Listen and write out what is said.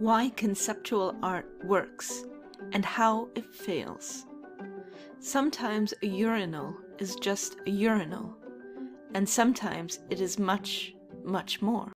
why conceptual art works and how it fails. Sometimes a urinal is just a urinal, and sometimes it is much, much more.